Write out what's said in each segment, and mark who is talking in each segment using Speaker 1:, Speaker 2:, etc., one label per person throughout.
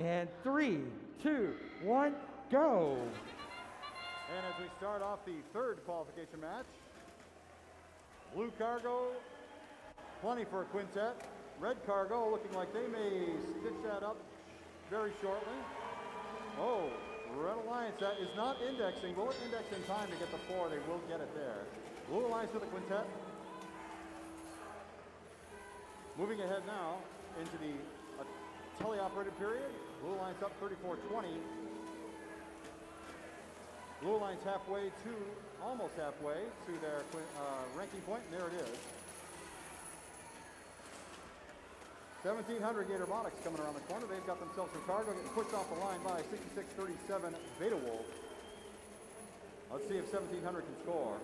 Speaker 1: And three, two, one, go.
Speaker 2: And as we start off the third qualification match, blue cargo, plenty for a quintet. Red cargo looking like they may stitch that up very shortly. Oh, Red Alliance that is not indexing. Will it index in time to get the four? They will get it there. Blue Alliance with the quintet. Moving ahead now into the teleoperated period. Blue line's up 34-20. Blue line's halfway to, almost halfway to their uh, ranking point, and there it is. 1700 Gator coming around the corner. They've got themselves some cargo getting pushed off the line by 6637 Beta Wolf. Let's see if 1700 can score.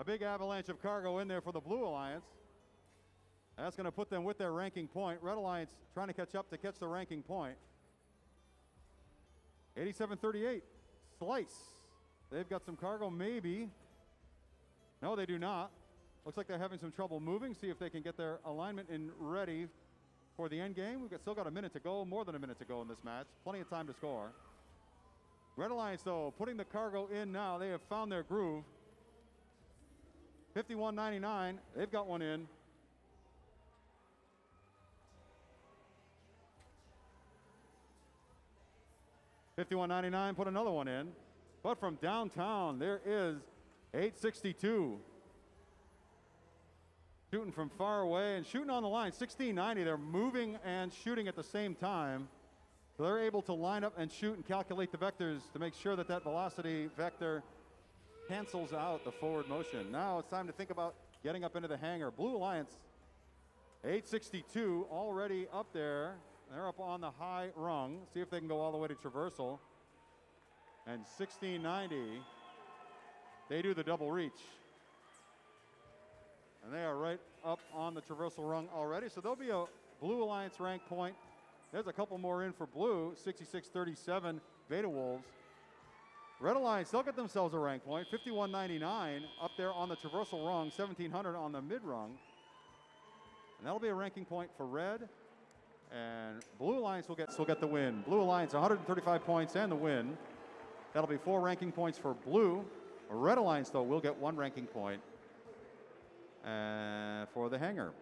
Speaker 2: A big avalanche of cargo in there for the Blue Alliance. That's going to put them with their ranking point. Red Alliance trying to catch up to catch the ranking point. 87-38, Slice. They've got some cargo, maybe. No, they do not. Looks like they're having some trouble moving. See if they can get their alignment in ready for the end game. We've got, still got a minute to go, more than a minute to go in this match. Plenty of time to score. Red Alliance, though, putting the cargo in now. They have found their groove. 51.99, they've got one in. Fifty-one ninety-nine, put another one in. But from downtown, there is 862. Shooting from far away and shooting on the line, 1690. They're moving and shooting at the same time. So they're able to line up and shoot and calculate the vectors to make sure that that velocity vector cancels out the forward motion. Now it's time to think about getting up into the hangar. Blue Alliance, 862 already up there. They're up on the high rung. See if they can go all the way to traversal. And 1690, they do the double reach. And they are right up on the traversal rung already. So there'll be a Blue Alliance rank point. There's a couple more in for Blue, 6637 Beta Wolves. Red Alliance, they'll get themselves a rank point, 51.99 up there on the traversal rung, 1700 on the mid rung. And that'll be a ranking point for Red. And Blue Alliance will get, will get the win. Blue Alliance, 135 points and the win. That'll be four ranking points for Blue. Red Alliance, though, will get one ranking point uh, for the hangar.